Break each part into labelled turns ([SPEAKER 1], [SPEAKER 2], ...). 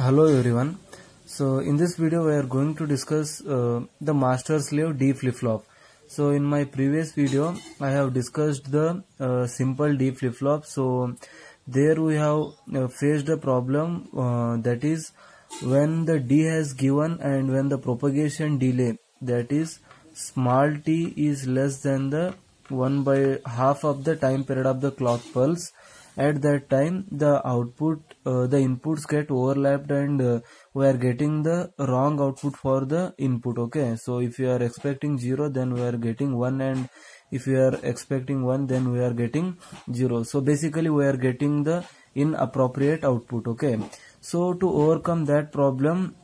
[SPEAKER 1] Hello everyone. So in this video we are going to discuss uh, the master slave D flip flop. So in my previous video I have discussed the uh, simple D flip flop. So there we have uh, faced a problem uh, that is when the D has given and when the propagation delay that is small t is less than the 1 by half of the time period of the clock pulse at that time the output uh, the inputs get overlapped and uh, we are getting the wrong output for the input okay? So if you are expecting 0 then we are getting 1 and if you are expecting 1 then we are getting 0 so basically we are getting the inappropriate output okay? So to overcome that problem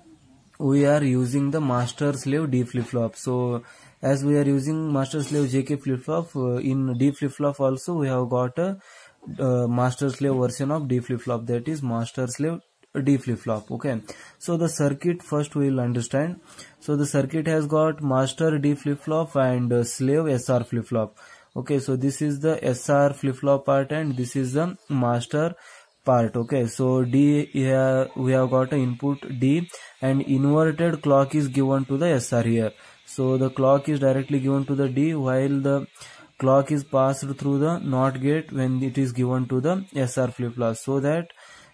[SPEAKER 1] we are using the master slave D flip flop so as we are using master slave JK flip flop uh, in D flip flop also we have got a uh, master slave version of D flip flop that is master slave D flip flop okay? So the circuit first we will understand. So the circuit has got master D flip flop and uh, slave SR flip flop okay? So this is the SR flip flop part and this is the master part okay? So D here we have got an input D and inverted clock is given to the SR here. So the clock is directly given to the D while the clock is passed through the NOT gate when it is given to the SR flip flop so that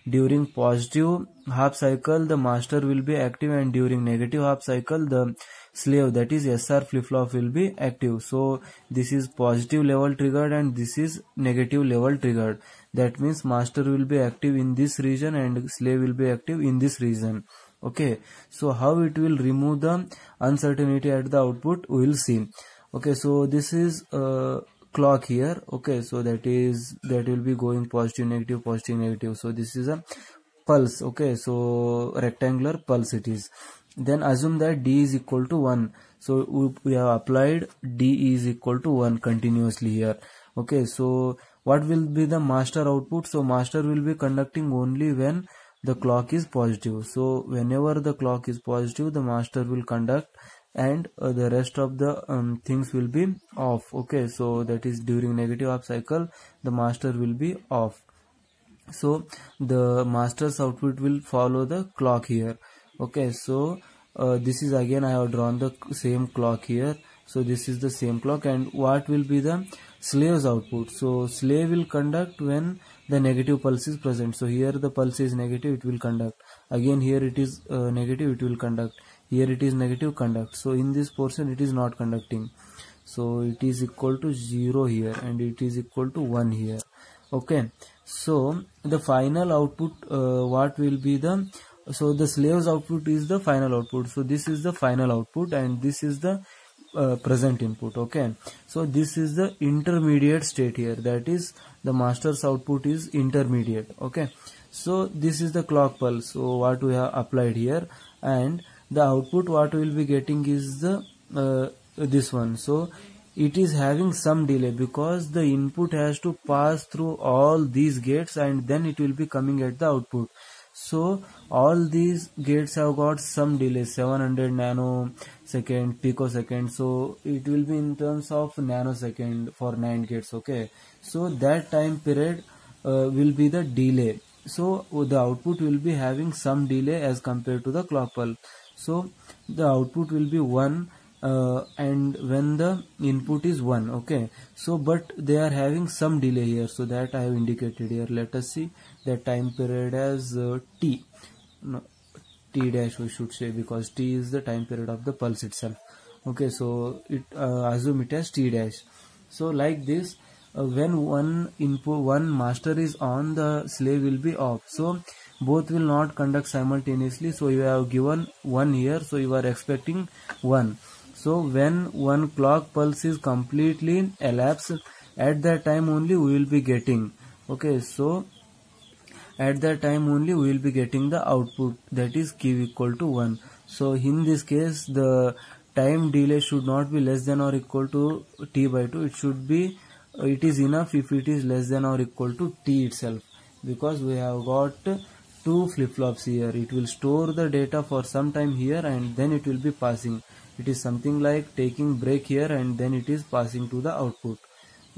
[SPEAKER 1] during positive half cycle the master will be active and during negative half cycle the slave that is SR flip flop will be active. So this is positive level triggered and this is negative level triggered. That means master will be active in this region and slave will be active in this region. Okay. So how it will remove the uncertainty at the output we will see okay so this is uh, clock here. Okay so that is that will be going positive negative positive negative. So this is a pulse. Okay so rectangular pulse it is. Then assume that d is equal to 1 so we, we have applied d is equal to 1 continuously here. Okay so what will be the master output? So master will be conducting only when the clock is positive. So whenever the clock is positive the master will conduct and uh, the rest of the um, things will be off. Okay so that is during negative half cycle the master will be off. So the master's output will follow the clock here. Okay so uh, this is again i have drawn the same clock here. So this is the same clock and what will be the slave's output? So slave will conduct when the negative pulse is present. So here the pulse is negative it will conduct. Again here it is uh, negative it will conduct here it is negative conduct. So in this portion it is not conducting. So it is equal to 0 here and it is equal to 1 here. Okay. So the final output uh, what will be the so the slave's output is the final output. So this is the final output and this is the uh, present input. Okay. So this is the intermediate state here. That is the master's output is intermediate. Okay. So this is the clock pulse. So what we have applied here and the output what we will be getting is the uh, this one. So it is having some delay because the input has to pass through all these gates and then it will be coming at the output. So all these gates have got some delay 700 nanosecond picosecond. So it will be in terms of nanosecond for 9 gates okay? So that time period uh, will be the delay. So the output will be having some delay as compared to the clock pulse so the output will be 1 uh, and when the input is 1 okay. So but they are having some delay here so that I have indicated here. Let us see the time period as uh, t. No, t dash we should say because t is the time period of the pulse itself. Okay so it uh, assume it as t dash. So like this uh, when one input one master is on the slave will be off. So both will not conduct simultaneously so you have given 1 here so you are expecting 1 so when one clock pulse is completely elapsed at that time only we will be getting. Okay so at that time only we will be getting the output that is q equal to 1 so in this case the time delay should not be less than or equal to t by 2 it should be it is enough if it is less than or equal to t itself because we have got two flip-flops here. It will store the data for some time here and then it will be passing. It is something like taking break here and then it is passing to the output.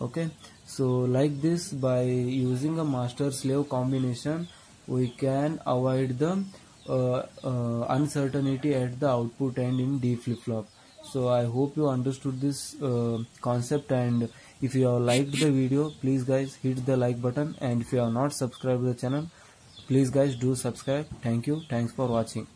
[SPEAKER 1] Okay? So like this by using a master slave combination we can avoid the uh, uh, uncertainty at the output end in D flip flop. So I hope you understood this uh, concept and if you have liked the video please guys hit the like button and if you have not subscribed to the channel please guys do subscribe. Thank you. Thanks for watching